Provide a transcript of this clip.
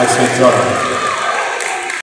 às 7 horas.